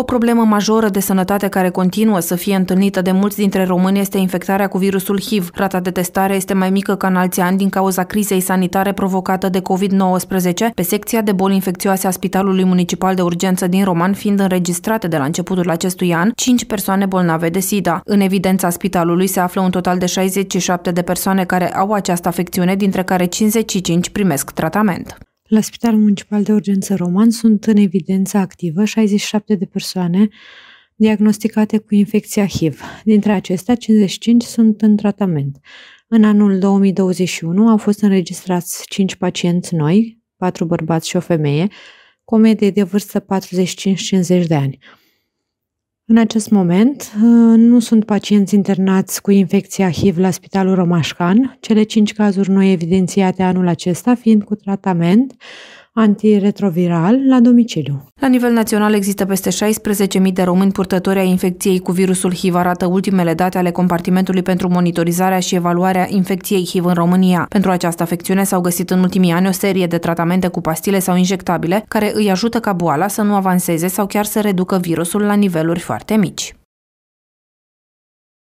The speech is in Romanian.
O problemă majoră de sănătate care continuă să fie întâlnită de mulți dintre români este infectarea cu virusul HIV. Rata de testare este mai mică ca în alți ani din cauza crizei sanitare provocată de COVID-19, pe secția de boli infecțioase a Spitalului Municipal de Urgență din Roman fiind înregistrate de la începutul acestui an 5 persoane bolnave de SIDA. În evidența spitalului se află un total de 67 de persoane care au această afecțiune, dintre care 55 primesc tratament. La Spitalul Municipal de Urgență Roman sunt în evidență activă 67 de persoane diagnosticate cu infecția HIV. Dintre acestea, 55 sunt în tratament. În anul 2021 au fost înregistrați 5 pacienți noi, 4 bărbați și o femeie, cu o medie de vârstă 45-50 de ani. În acest moment uh, nu sunt pacienți internați cu infecția HIV la Spitalul Romașcan, cele cinci cazuri noi evidențiate anul acesta fiind cu tratament antiretroviral la domiciliu. La nivel național există peste 16.000 de români purtători ai infecției cu virusul HIV, arată ultimele date ale compartimentului pentru monitorizarea și evaluarea infecției HIV în România. Pentru această afecțiune s-au găsit în ultimii ani o serie de tratamente cu pastile sau injectabile care îi ajută ca boala să nu avanseze sau chiar să reducă virusul la niveluri foarte mici.